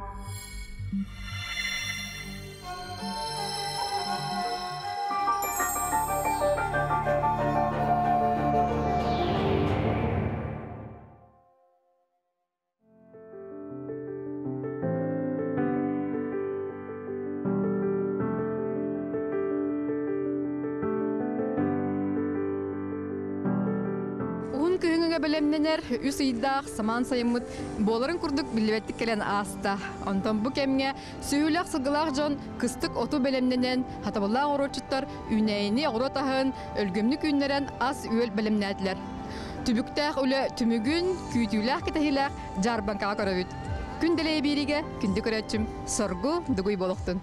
Thank you. Белемненер үс ыйдаах саман сайыммыт боларын курдук билбеттик келен ааста. Онтон бу кемге сүүлээх сыгылаах жон кыстык оту белемненен хатабылаах орочуттар үнэйини огротаһын өлгөмнү күннерен ас үөл белемнәтлер. Түбүктәэх үле түмүгүн күүтүүлээх китахилээх жарбанкаға көрөбүт. Күн делее бириге күндү көрөчүм соргу дугуй болохтун.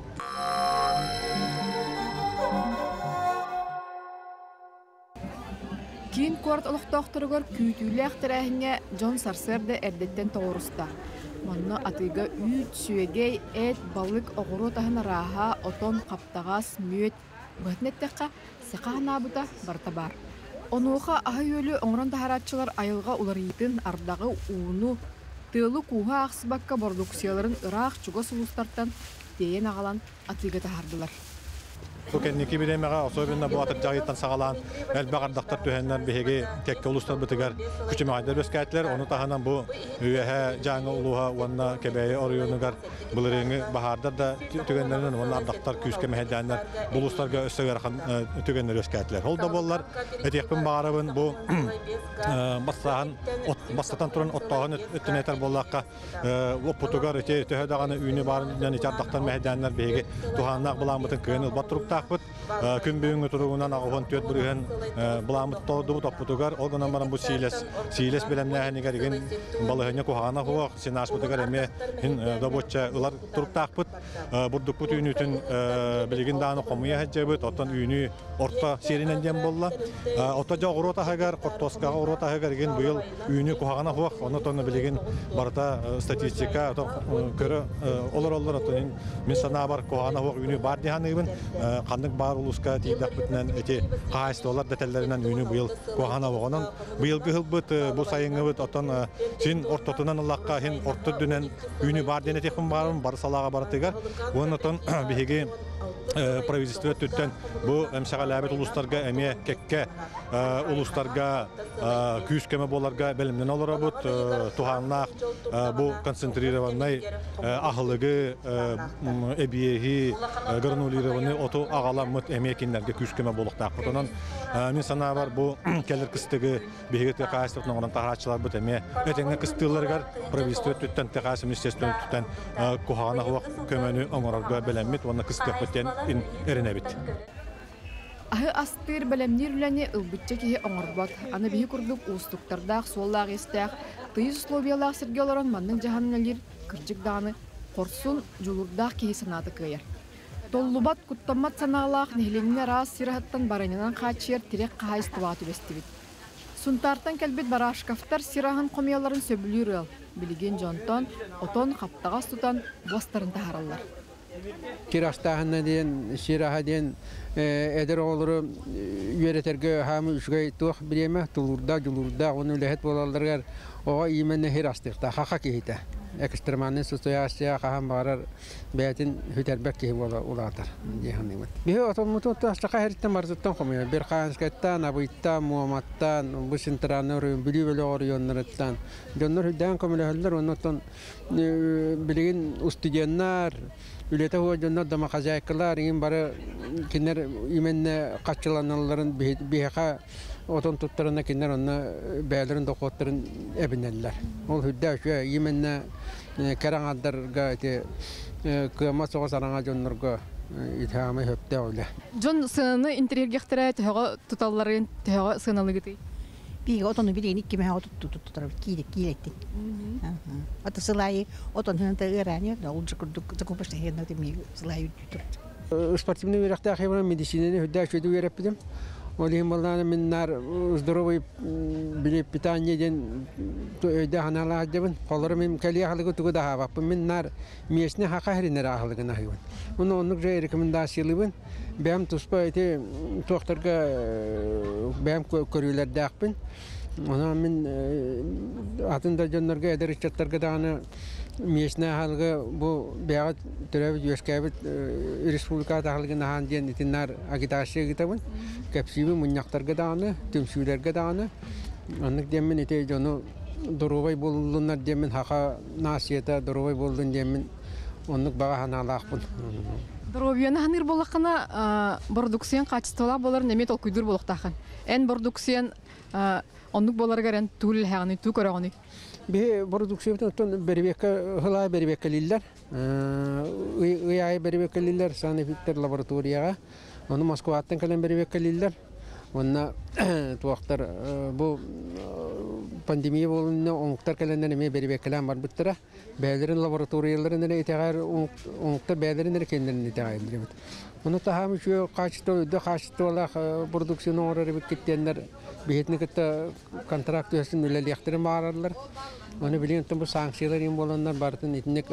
Кин куарт олохтоохторугар күүтүүлээх тәрәһиңе Джон Сарсерде эрдеттен тоғырыста. Манна атыга үйт сүйегей эт балык оғыру таһын рааха отон қаптағас мүйет бөтнеттеққа сақағанабыта барта бар. Онуға аһа өлі оңран тахаратчылар айылға уларыйтын ардағы уыну тылы куға ақсыбакка бордуксияларын ырақ чуга сулустартан дейен ағалан атыга тахардылар. Сукенники биремега особенно бу атып жагыттан сагалан элбе кардактар түһеннәр биһиги кекке улустар битигер күчүмө айдар өскәтләр оны таханан бу үйәһә жаңы улуха уанна кебәе орыюнугар булырыңы баһардар да түгеннәрнән уанна ардактар күскә мәһәдәннәр булустарга өссөгәр хан түгеннәр өскәтләр. Ул да боллар. Этекпен багарыбын бу бассахан от бастатан туран оттагын өттенетер боллакка опутугар эте төһәдәгәне үйне бар яны ардактар мәһәдәннәр биһиги туханнак буламытын кыгын күн бүгүнгү туругунан агын төт бүрүһен буламыт тоодубут оппутугар ол гынан баран бу сиилес сиилес белемнәһенигер иген балыһыня кухана хуак синаспутугар эме хин ылар бурдукпут билигин дааны хаджабыт оттон орто болла. Ото тахагар кортоскага тахагар кухагана билигин барта статистика ото көрө олор олор ото мен бар кухагана бар кандык бар улуска тийдак бүтүнөн эти каайс доллар детеллеринен үйнү быйыл кухагана болгонун быйылгы хылбыт бу сайыңыбыт отон син ортотунан ылакка хин орто дүнен үйнү бар дене техим барым бар салага баратыгар онотон биһиги правительство түттен бу эмсагалабет улустарга эме кекке улустарга күүскеме боларга белимнен олорабут туханнах бу концентрированный ахылыгы эбиеhi гранулированный оту агаламыт эме киндерге күүскеме болуктаакпыт онон мен санаа бар бу келер кыстыгы бигете каастык ногорон тахачылар бут эме этеңе кыстыыларгар правительство түттен текаасы министерство түттен кухагана хуак көмөнү оңорорго белеммит. Уонна кыстыакпыттен эренебит Аһы астыр белемнир үләне ылбытча киһи оңорбот. Аны биһи курдук устуктардаах, суоллаах истээх, тыйыс условиялаах сирге олорон манның жаһанналир кырдьык дааны корсун жулурдаах киһи санааты кыйар. Толлубат куттаммат санаалаах нехилиңне раас сирахаттан баранынан хаачиер тирек каайс тубаату бестибит. Сунтартан келбит барашкафтар сирахан комияларын сөбүлүр ыл. Билиген жонтон, отон каптагас тутан бастарын тахараллар. Кирастаһына диэн сираха диэн эдер олору үеретерге хамы үчгэй туох биреме тулурда жулурда оны лехет болалдаргар ого именне хирастыкта хаха кихите экстремальный состоящая хахам барар бәтин хүтербек киһи бола улаатар диһаннымыт биһи отоммуту тастака хериттен барзыттан хомуя бир хаанскаттан абыйттан муаматтан бусинтранор билибеле орионнарыттан жоннор хүддән комилехеллер оннотон билигин устудияннар үлете бары кинер именне качыланаларын биһиха отон туттарына кинер онна бәлерин докоттарын эбинеллер ол хүддә үчө именне кераңаддарга те кыма соғыс араңа жоннорго итхамы хөптә үле Джон сыны интерьергехтере төһөгө туталларын төһөгө сыналыгыты. Пиги отон билин икки меха отут tutut tutara kiide kiiletti. Ata сылай отон хын та эрани да улжы курдук закупашта хенна теми сылай tutut. спортивный верахта хевра медицинаны Олим здоровый биле питание ден өйдә ханала дебен мин кали халыгы тугы да хава миннар месне хака ахлыгы на хайван. Уны онук же рекомендациялыбын бәм туспа тохторга бәм көрүләр дәкпин. Мин атында местная халгы бу бягат төрөбүт үескәбит республика тахалгын ахан диен итиннар агитация гитабын кепсиби муньяктарга дааны төмсүләргә дааны. Аннык демен ите жону дорубай боллуннар демен хака насиета дорубай болдун демен оннук бага ханалаакпын Дровьяны ханыр болақына продукцион качествола болар неме тол күйдүр болуктахан. Эн продукцион оннук болар гаран тул хаганы ту көрөгөни. бе продукциятын тон бербекке хыла бербекке лиллер ыяй бербекке лиллер санэфиктер лабораторияга оны лиллер онна туактар бу пандемия болуна эме бербеккелен бар итегар Оны тахам үшө качество да качество ла продукцияны орары бит киттендер бехетне китта контракт өсүн үлелехтерин барарлар. Оны тым бу санкциялар им болондар бартын итник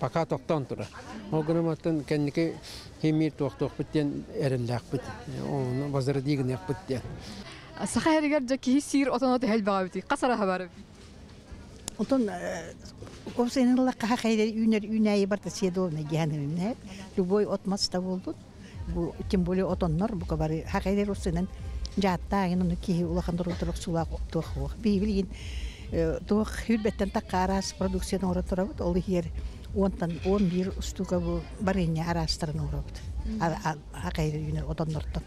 пока токтон тура. О гына маттан кенники химир токток биттен эреллак бит. Оны базар дигин як биттен. Саха эргер жаки сир отонот хел багабити. Касара хабары. Отон Овсенла кахайда үнер үнәйі барта седовна гәнемне. Любой отмас та булды. Бу тем более отоннор бу кабары хакайда осенен жатта аны ки улахандар отырык сула тохох. Бибилин тох хүлбеттен такарас продукцияны ора торабыт. Ол хер онтан 11 устуга бу барыня арастырын орабыт. Хакайда үнер отоннортон.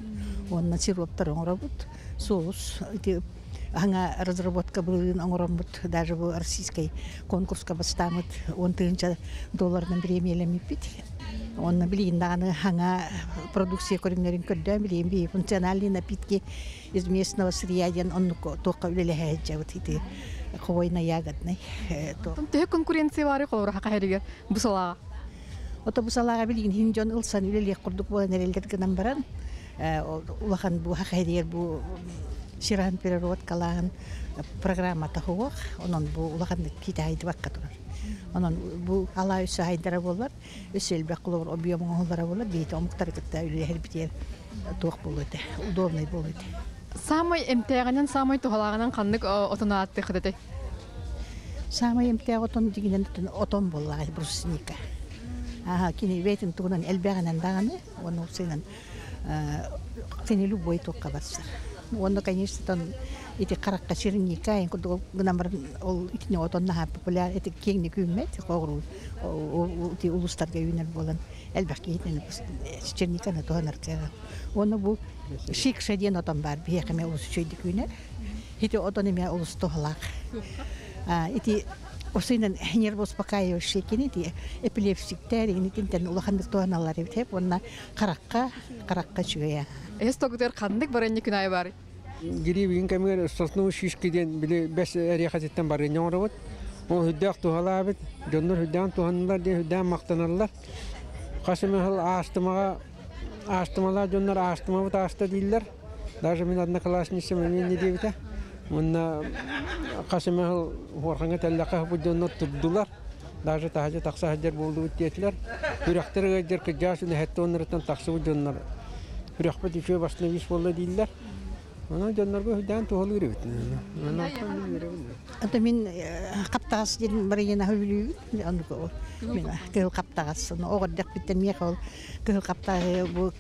Онна сироптар орабыт. Соус аңа разработка былын оңоромбут даже бу российской конкурска бастамыт он тыгынча доллардан премиялемит бит онна билин даганы аңа продукция көрүңнөрүн көрдө билин би функциональные напитки из местного сырья ден онну тока үлеле жабыт ити ховойна ягодный то Тө конкуренция бары колор хака эргер бу салага. ото бусалага билин хин жон ылсан үлеле курдук болан эрелдер гынан баран улахан бу хакайдер бу сиран переработкалаан программа тахуах онон бу улахан китайды бакка турар онон бу ала үсө хайдара болар өсөлбек кулор объем оңолара болар бейти омуктар кытта үлехер битер туак болуэте удобный болуэте Самой эмтегенен самой тухалагынан каннык отонаатты хыдыты. Сама емте отон дигинен отон болла брусника. Ага, кини ветин тугунан элбегенен даганы, оны сенен сени любой токка барсар. Оны, конечно, тон ити каракка черника, ен куду гнамар ол итне отон наха популяр, эти кеңни күммет, когру, ити улустарга юнер болан. Элбек кейтен черника на туганар кера. Оны бу шик шеден отон бар, бияқеме улус чөйді күнер. Ити отон еме улус тухалақ. ити осынын нерв успокаивающий кини ити эпилепсиктер ини тинтен улахандык туаналар деп онна каракка каракка чуя Эс тогутер каннык баранны күнай бары. Гири бин камер сосну шишкиден биле бес эрехатеттен бар ньоробот. Ол хүддәк тухалабит, жоннор хүддән туханнар де хүддән мактаналар. Касымы хыл астымага астымалар жоннор астымабыт аста диллер. Даже мен одноклассница мен не дебите. Хыл хорханга теллака бу жоннор турдулар. Даже тахажа такса хаджар болду үттетлер. Хүрәхтер гәҗер кыҗас үне хәтта оннардан таксы бу жоннор. Хүрәхбет ичә башны вис болду диллер. Ана жоннорго хүддән тухалы иребит. Ана ата мен каптагас ден барыгына хөйлү аны ко мен кыл каптагас огордак биттен мекол кыл каптагы бу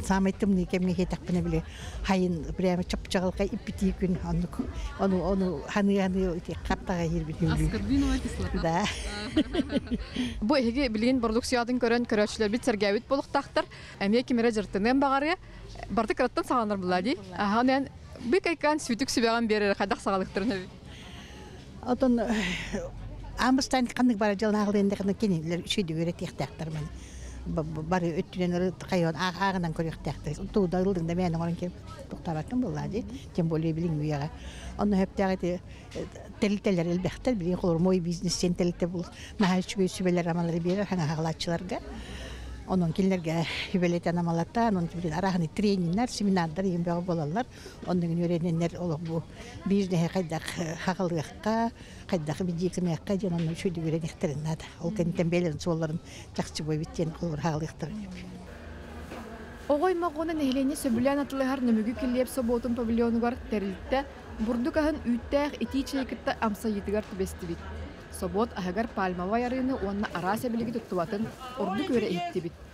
самайтым не кеме хетак пене биле хайын прямо чапчагалка иппити күн аны аны аны ханы ханы ити каптага хирбит хүлү да Бу эге билген продукциядын көрөн көрөчлөр бит сергәбит болуктактар. Әме кимере жыртынын багары барды кыраттан сагандар булади. Аханен бик айкан сүтүк сүбөгөн берер кадак сагалыктырын. Отон амбыстан каннык бара жылнагыл энде кана кенелер үшөйдү берет тихтактар мен. Бары өттүнен кайон агынан көрөктактар. Туудалдың да мен орын кеп токтабакын буллади. Тем более билин уяга. Оны хептәгәте телтелер элбәхтер билин мой бизнес сен телте бул. Нахачы сүбелер амалары берер хана хаглачыларга. Onun killerge hübeleten amalata, onun bilin arahını treninger, seminarlar yembeği bolallar. Onun öğrenenler olur bu. Biz de kaydak haqıllıqqa, kaydak bir jikmekka jan onun şöyle öğrenekterin nada. Ol kenten belen solların жақсы boy bitten olur. Огой сөбүлән атылыгар нөмүгү киллеп соботун павильону бар терилтте бурдук ахын үттәх ити чейкитте амса тубестибит. Собот аһагар пальмавай арыыны уонна араася билиги туттубатын орду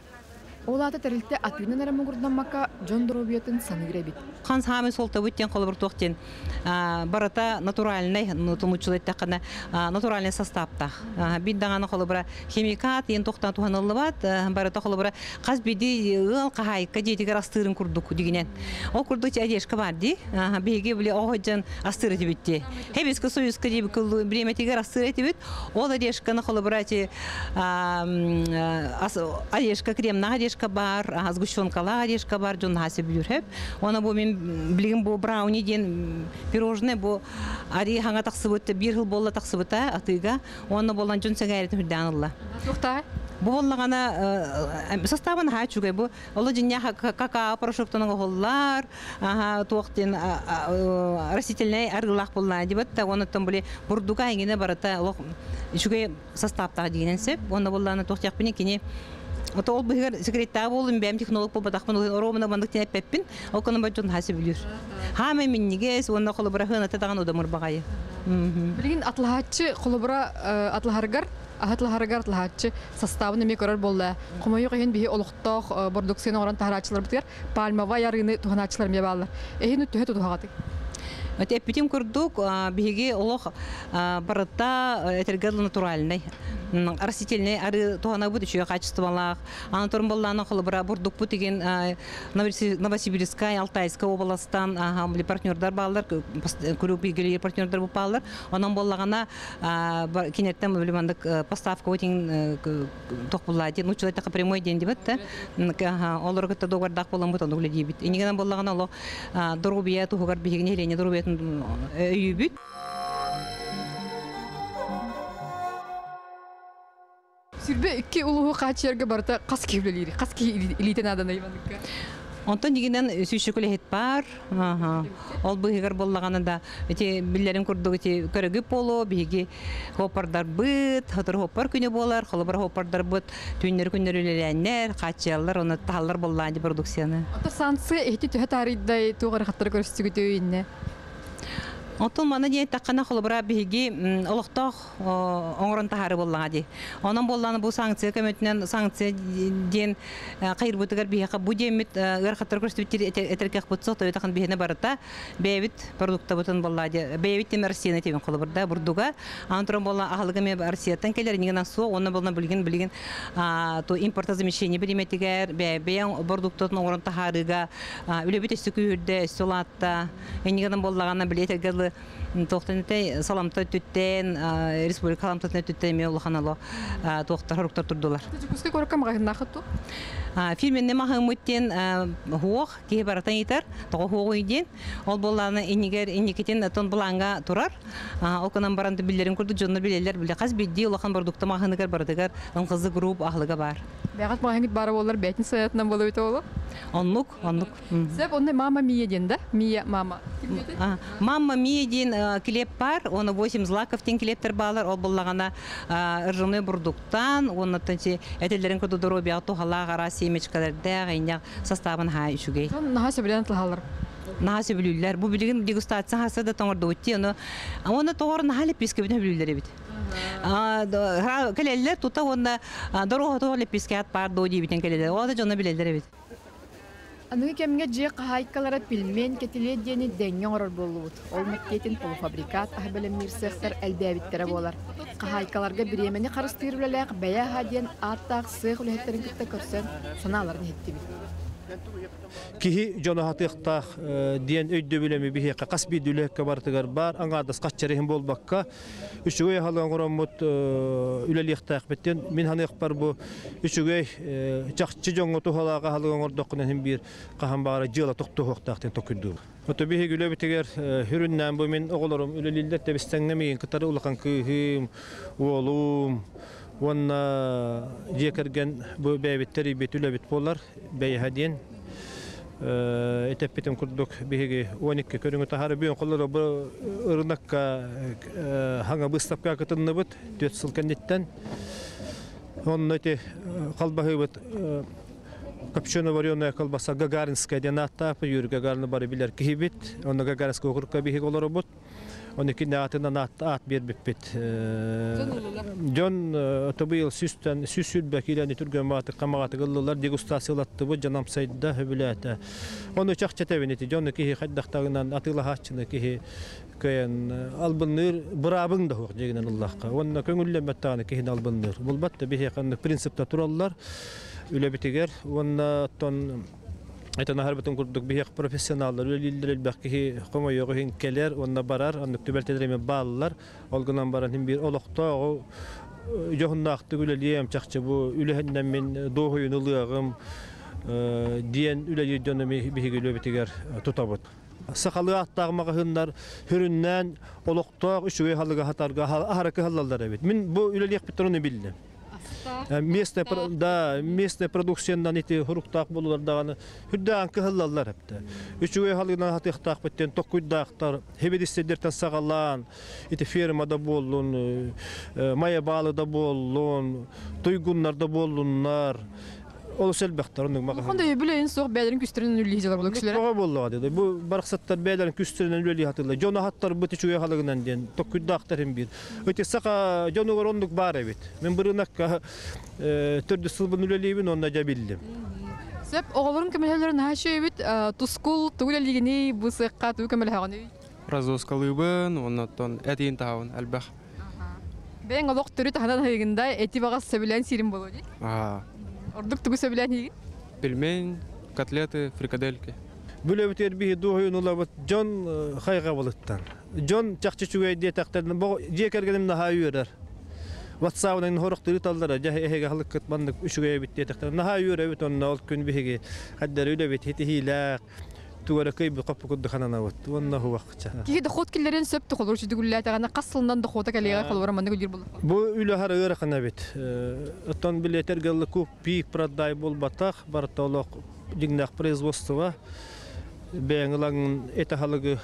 көрө иттибит Олаты тәрилте атыны нәрәмі күрдаммака Джон Дробиятын саныгыра бит. Хан сами солта бүттен қолы бір тоқтен барата натуральный нутумучулет тақына натуральный составта. Биддағаны қолы бір химикат ен тоқтан туғанылы бат барата қолы бір қаз биди ыл қағайыққа дейтігер астырын күрдік дегенен. Ол күрдік одежка бар ди. Беге біле оғыджан астыры дебітте. Хебескі союзка дебі күлі біреметігер астыры дебіт. Ол одежканы қолы бір одежка кремна одежка бар, а сгущенкала одежка бар, жон хаси бүлүр Оны бу мен билигим бу брауни ден пирожное бу ари ханга таксыбытты бир жыл болла таксыбыта атыга. Оны болан жон сагарет хүрдәнылла. Тухта. Бу боллагана составын ха чугай бу оло жиння какао порошоктон голлар, аха токтен растительный арылак болла дибетта оны тон буле бурдуга ингене барата оло чугай составта дигенен сеп, оны боллана токтяк бине кини Ото ол быгар секретар болым бәм технолог бол батакмын романа бандык тенеп пеппин. Ол коны баҗун хаси билер. Хаме миннигес онна колы бара хына таган ода мурбагай. Билгин атлахатчы холобра атлахаргар Ахатлахаргар атлахатчы составын эме көрөр болла. Комою кыйын бии олукток продукцияны оран тахарачылар битер. Пальмава ярыны туханачылар ме баллар. Эхин үттүһө тухагаты. Вот эпитим курдук биһиги олох барытта этергел натуральный. Растительный ары тухана бут еще качестволах аны турун болланы холбара бурдук бу деген новосибирская алтайская областан били партнердар баалар көрүп билгелер партнердар бу баалар онан боллагана кинеттен билимандык поставка өтин токбулла ден учулай така прямой ден дебет олар дорубия Сирбе икки качерге барта кас кас айвандыкка. Онтон дигенен сүйші күлехет бар. Ол бұхигар боллағанында эти биллерин курдук эти көрөгүп болу, хопардар быт, хопар күнү болар, холобар хопардар быт, оны ди продукцияны. Сансы тугар хаттар Отун мана дие таккана холбара биги олохтох оңрон тахары боллага ди. Онон болланы бу санкция көмөтүнөн санкция ден кайыр бутугар биха бу демит гар хаттар көрсөтүптер этеркек бутсо той такан бихне барата бебит продукта бутун болла ди. Бебит тем Россияны тем холбарда бурдуга антрон болла ахалга ме Россиятан келер нигена су онон болна билген билген то импортозамещение бириметигер бебеян продуктатын оңрон тахарыга үлебит өстүкүрдө солатта энигенен боллагана тоқтантай саламта түттен республика саламта түттен ме улаханало тоқтар хоруктар турдулар. Куске коракка магайна хатту. Фильмне махамуттен хуох ке баратан итер, тоо хуох иден. Ол болланы инигер иникетен тон буланга турар. Ол канан баранты биллерин курду жоннор билелер биле каз бидди улахан бардукта маханыгар бардыгар ыңкызы групп ахлыга бар. Бягат магайнит бары болар бәтин саятынан болу ите олу. Оннук, оннук. Сеп онны мама мия ден да? Мия мама. Мама мия ден клеп бар, оны 8 злаков тен клептер балар, ол боллагана ржаный бурдуктан, оны тенче этелерин курду дороби тухала гара семечкаларда гайня составын ха ишугей. Наха себелен тылалар. Наха себелүлләр. Бу билген дегустация хасы да тоңор дутти, оны оны тоңор нахали писке бит билүлләр бит. А келеллер тута онда дорога тоңор писке ат бар доди битен келелер. О да жона билелер бит. Аныгы кемге же кахайкалара пилмен кетиле дени деңге орор болуут. Ол меккетин полуфабрикат ахбелем мирсехтер элбәбиттере болар. Кахайкаларга биремени билелек бәя хаден аттак сык үлехтерин китте көрсен саналарын хетти бит. Кихи жоно хатыктах диен өйдө билеми бихи кас би дүлекке бартыгар бар. Аңадас каччарыхын болбакка үчүгөй халган гороммут үлеликтак беттен мен ханык бар бу. Үчүгөй жакчы жоңго тухалага халган гордоккун хим бир кахан бара жыла токту хоктактен токүдү Ото бихи гүлө битигер хүрүннән бу мен оголорум үлелилдер тебистеңнемейин кытары улакан кыхым уолум Онна жекерген бу бәйбиттер бит үлебит болар бәйхәден этеппитем курдук биһиги 12 көрүңү тахары бүйөн коллары бу ырынакка хаңа быстапка кытынны бут 4 сыл кеннеттен онна эти калбахыбыт копчено вареная колбаса гагаринская ден аттапы юр гагарны бары билер кихибит онна гагаринская окурка биһиги олары бут Оны кине атынан ат ат бербеппит. Жон тобыл сүстен сүсүлбә киләне түргән маты камагаты гыллар дегустациялатты бу жанам сайда хөбүләтә. Оны чакча тәбинети жон ки хаддактагынан атыла хачны ки кайын албынныр брабың да хук дегенен Аллахка. Онна көңүлләмәттәне ки албынныр. Бул батта бихе канды принципта тураллар. Үле битигер. Онна тон Это нахар бутун курдук бихек профессионаллар үлелилдер элбәкки комо йогын келер, онна барар, онна төбелтедереме баллар, олгынан баран хим бир олохто жохуннаакты үлелием чакчы бу үлехенден мен доохуйун ылыагым диен үлели жономи бихиги löбетигер тутабыт. Сакалы аттагымага хыннар хүрүннән олохто үчүгө халыга хатарга ахаракы халлалдар бит. Мен бу үлелиек битроны билдим. Местная про- да, местная продукцияндан ити хуруктак болулар даганы хүрдән кыһыллалар хепте. Үчүгө халыгынан хатыктак биттен токуйдактар, хебедистерден сагалан, ити фермада боллун, э, мая балыда боллун, туйгуннарда боллуннар. Ол селбектер оның мага. Хонда өбүлөйүн соқ бәдерин күстерин үлли жалар болу кишилер. Ага болла dedi. Bu barqsatlar beylerin küstürünen öyle hatırla. Jona hattar bu tüçüye halığından den. Tokkuydaktar hem bir. Öte saka jonu goronduk бар evet. Men bırınakka türdü sılbın öyleyibin onunla jabildim. Сеп оголорун көмөлһөлөрүн хашый бит тускул түгүлелигини бу сыкка туу көмөлһөгөнү. разоскалыбын, оннан әтейін тағын, әлбәқ. Бен олох төрү таханан хайгында эти багас сөбүлән сирин болу. А, Ордук тугу сөбүлән хиги. пельмень, котлеты, фрикадельки. Битер би дуһуйун улабыт жон хайга болыттан. Жон хорохтыры таллара жа эһеге халык кытмандык үшүгө бит дие тактар. Наха үйөрө бит онна ол күн хити хилак. Тугара кый бу капы кудды ханана бут. Онна ху вакча. Киһи дохот киллерин сөп тухолор чү дүгүлләтә гана кассылынан дохота калега колора манда гүлдер болу. Бу үле хара ыры кана бит. Оттон билетер галлы күп пик продай бол батак бартолок дигнак производство. Бәңләң эта халыгы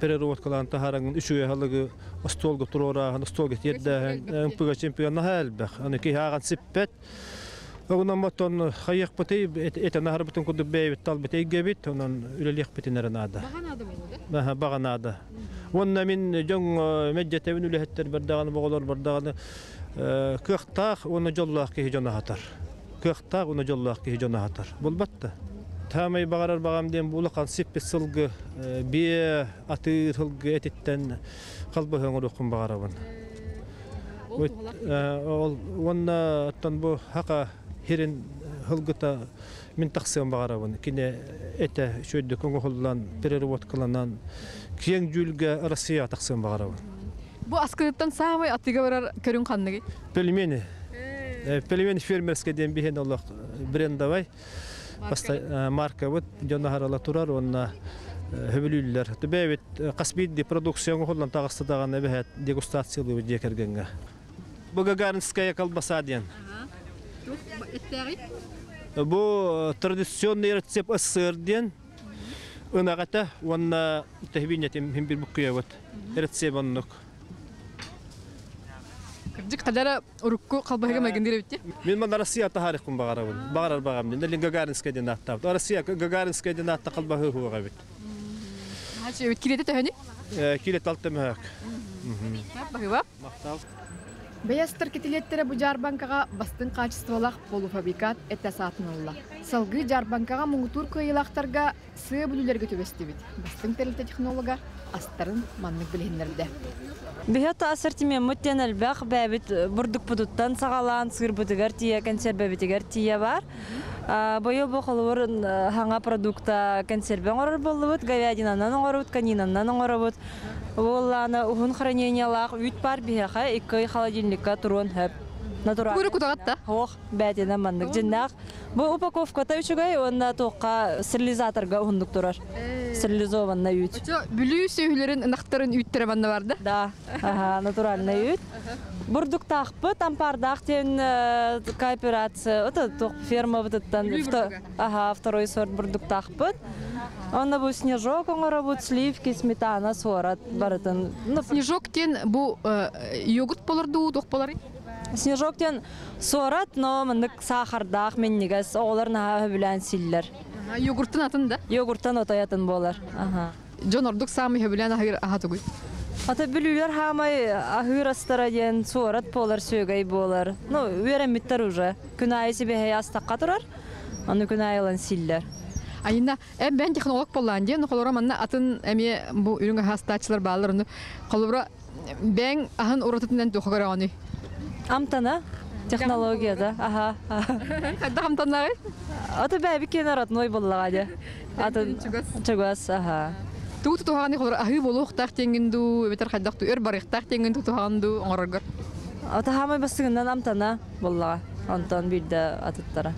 переработкалан тахараңын үшүгө халыгы столго турора, столго теддә, пуга чемпион хәлбәх. Аны ки хаган сиппет. Огунан мотон хаяк бутей эта нахар бутун куды бәйбит тал бутей гебит, онан үлелек битинәрнада. Баганады болу да. Мәһә баганада. Онна мин жоң мәҗҗәтәвен үләһәттер бердаганы боголор бердаганы кыхтах оны жоллах ки жона хатар. Кыхтах оны жоллах ки жона хатар. Булбатта. Тамай багарар багам дем булакан сиппе сылгы бие атыр сылгы этиттен калбы хөңөрөкүн багарабын. Ол онна аттан бу хака хирин хылгыта мин таксым багарабын. Кине эте шөйдө көңгөллан переработкаланан киң жүлгө Россия таксым багарабын. Бу аскырыттан самый атыга барар көрүн канныгы. Пельмени. Э, Пельмени фермерский ден бихен Аллах брендовый. Поста марка вот жона харала турар онна хөбүлүллер. Төбәбит касбидди продукцияны холлан тагыстадаган эбет дегустациялы декергенге. Бу гагаринская колбаса ден. Бу традиционный рецепт СССР ден. Унагата онна тәһбинетим хим бир буккыя вот. Рецепт оннук. Кырдык кадара урукку калбайга магындыр битти. Мен мана Россия тарихын багарабын. Багарар багам мен. Дәлин Гагаринская ден аттап. Россия Гагаринская ден атта калбахы хуга бит. Хачы бит килете тәһәни. Килет алты мәк. Мактал. Бәястыр кетилеттері бұ жарбанкаға бастың качестволақ полуфабрикат әтті сатын олла. Салгы жарбанкаға мұңытур көйілақтарға сыя бүлілерге төбесті бит. Бастың тәрілті технолога астарын маннық білгендерді. Бихет ассортимент муттен әлбәқ бәбит бурдук будуттан сагалан сыр бутыгар тия консерве битигар тия бар. Бу холур хаңа продукта консерве орор болубут, говядинанан орот, канинанан орот. Олланы ухун хранениялах үт бар бихаха иккой холодильникка турун хөп. Натурал. Күрі күтағатта. Ох, бәтенә мандык жиннак. Бу упаковката үчүгай онна тоққа стерилизаторга ундук турар. Стерилизованный үт. Өтө бүлүү сөйлерін ынақтарын үйттері банда барды. Да, ага, натуральный үт. Бурдук тахпы, тампардах тен э, кооперация, это тох ферма вот это. Люблю бурдука. Ага, второй сорт бурдук тахпы. Он был снежок, он работает, сливки, сметана, сорат, барытын. Снежок тен бұл э, йогурт болырды тоқ болары. снежок тен сорат, но мындык сахардах мен негез, оғлар наға білән силлер. Йогурттың атын да. Йогурттан отаятын болар. Ага. Жон ордук самый хөбілен аха тұғый. Ата бүлүлөр хамай ахыр астара ден суорат болар сөгөй болар. Ну, үеремиттер уже. Күн айы себе астакка турар. Аны күн айылан силлер. Айна эм бен технолог боллан ден холора манна атын эми бу үрүнгө хастачлар бааларын холора бен ахын уротутунан тухагараны. Амтана технологияда. Аха. аха. Хадда хамтаннагы? Ата бәби кенарат ной боллага де. Ата чугас. Аха. Туу тухаганы холора ахы болук так теңгинду, бетер хаддакту өр барык так теңгинду тухаганду оңоргор. Ата хамай басыгынан амтана боллага. Антон бирде атыттара.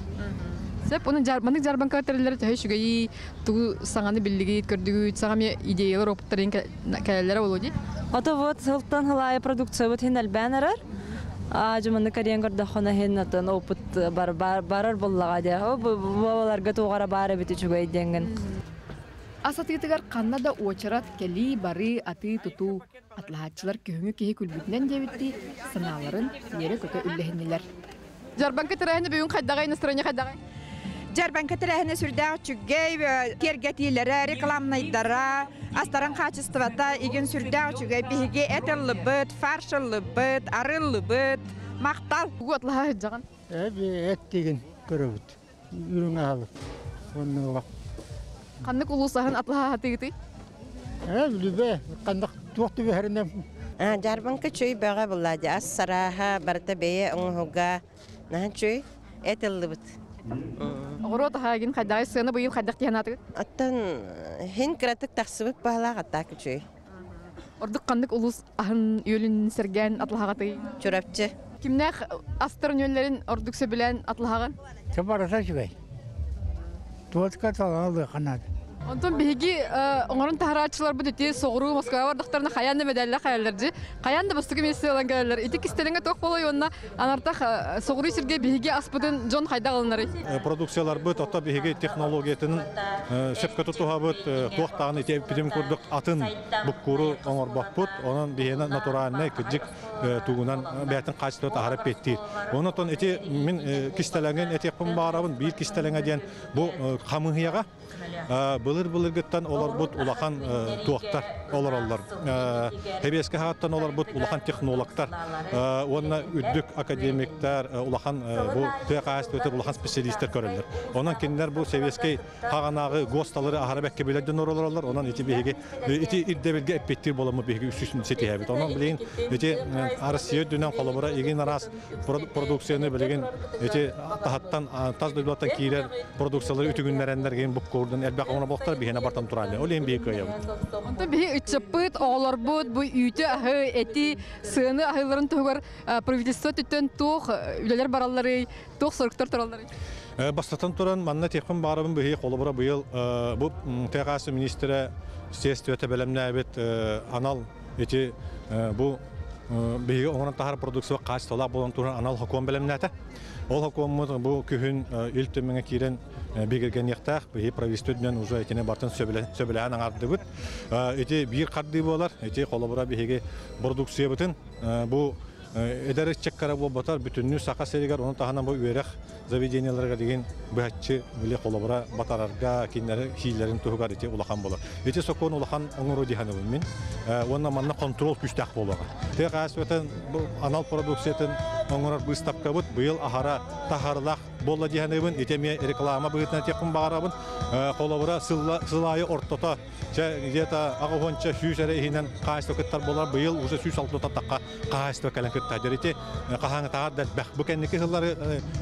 Сеп оны жарманык жарбан катерлер тәһе шугай туу саңаны биллиги көрдүгү саңами идеялар опыттарын кәлеләре болу ди. Ата вот сылтан халай продукция вот хин албанарар. А жуманы кариян горда хона хин атын опыт бар бар барар боллага де. О бабаларга тугара бары бити чугай денген. Асатыгытыгар канна да очарат кели бары аты туту атлаачылар көңү кеһи күлбүтнен дебитти санааларын ере көтө үллехиннелер. Жарбан катерәһне бүгүн кайдагай настроение кайдагай. Жарбан катерәһне сүрдәг чүгәй тергәтиләре рекламнайдара астаран качествата иген сүрдәг чүгәй биге этеллы бит, фаршыллы бит, арыллы бит, мактал. Бу атлаһа жаган. Әбі әт деген көрөбүт. Үрүң алып. Оны вак. Каннык улусаһын атлаһа тыгыты. Әбі лүбе кандак туакты бәренә. Жарбанка чөй бага буллади. Ас сараха барта бее оңһуга. Наһан чөй этеллыбыт. Огоро тахагин кайдагай сыны быйыл кайдак тиянаты. Аттан хин кратык тахсыбык баалага так чөй. Ордук каннык улус аһын үйөлүн серген атлаһага тыгы. Чурапчы. Кимнәх астыр нөлләрен ордуксы белән атлаһаган. Табараса чүгәй. Туатка талалды канат. Онтон биһиги оңорун таһараачылар бу дити соғруу Москва бардактарына хаянда медалла хаялларжы. Хаянда бастыгы мессе алан галлар. Ити кистелеңе ток болой онна анартах соғруу сирге биһиги аспыдын жон хайда кылынары. продукциялар быт ата биһиги технологиятын шепкаты туха быт туактагын ите эпидем курдук атын буккуру оңор бакпут онун биһине натуральный кыжык тугунан бәтин качты тахарап петтир онотон ити мин кистелеген этепин барабын бир кистеленге диен бу камыгыяга былыр былыр гыттан олар бут улахан туактар олар олар тебеске хаттан олар бут улахан технологтар онна үддүк академиктер улахан бу текас өтөр улахан специалисттер көрөлөр онан киндер бу себеске хаганагы госталары ахарабекке билерден оролор олар онан ити биһиги ити иддебелге эппеттир боламы биһиги үсүсүн сетиһабит онан билин ити Россия дүнен колобура игин арас продукцияны билеген ити тахаттан таз дөлбаттан киирер продукциялары үтүгүннерендер ген бук курдун элбек ona boqtar bihena bartam turali olen bi koyam Онтон биһи үтчөппүт оолор бут бу үйтө аһы эти сыны аһыларын тугар правительство түттөн тух үлелер бараллары тух сорктор тураллары. бастатан туран манна техин барабын быһи колобура быйыл бу тегасы министре сестиөтө белемнәбит анал ити бу биһиги оңорон тахар продукция качестволак болон туран анал хоком белемнәтә ол хокоммут бу күһүн ил төмеңе кирен бигерген яктах биһи правительство менен уже этине бартын сөбеле сөбелеан аңардыбыт эти бир карды болар эти колобура биһиги продукция бутын бу эдер чеккара болбатар бүтүннү сака серигер onu тахана бу үерек заведенияларга деген быхатчы биле колобура батарарга киндери хиилерин тугар эти улахан болар эти сокон улахан оңору диханыбын мен онна манна контрол күчтак болага те касветен бу анал продукциятын оңорор выставка бут. Быйыл ахара тахарлах болла диханыбын этеме реклама быгытна текун багарабын колобура сылайы ортото где-то агонча сүүсере хинен каастокыттар болар. Быйыл уже сүүс алтота такка каастокален кыттадырите кахаңы тагар да бах бу кенники хыллары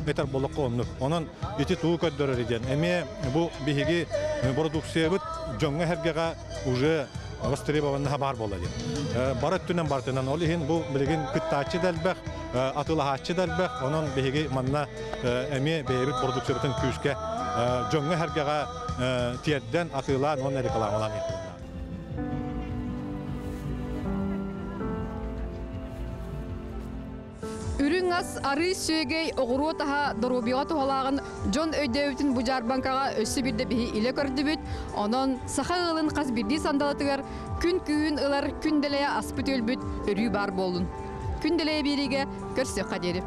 этер болок онну онон ити туу көддөрөр иден эми бу биһиги продукция бут жоңга хергега уже востребованный бар бола ден барат түнен бартынан ол ихин бу билеген кыттаачы дәлбәх атылахачы дәлбәх онон биһиги манна эми бейбит продукция бутын күскә жоңга хергега тиерден атылан он рекламалан Үрүң ас ары сөөгей оғыру таха доробиға тухалагын Джон өйдөбүтүн бужар банкага өссү бирде биһи иле көрдүбүт. Онон саха ылын кас бирди сандалатыгар күн күйүн ылар күнделея аспыт өлбүт өрүү бар болун. Күнделея бириге көрсөк кадери.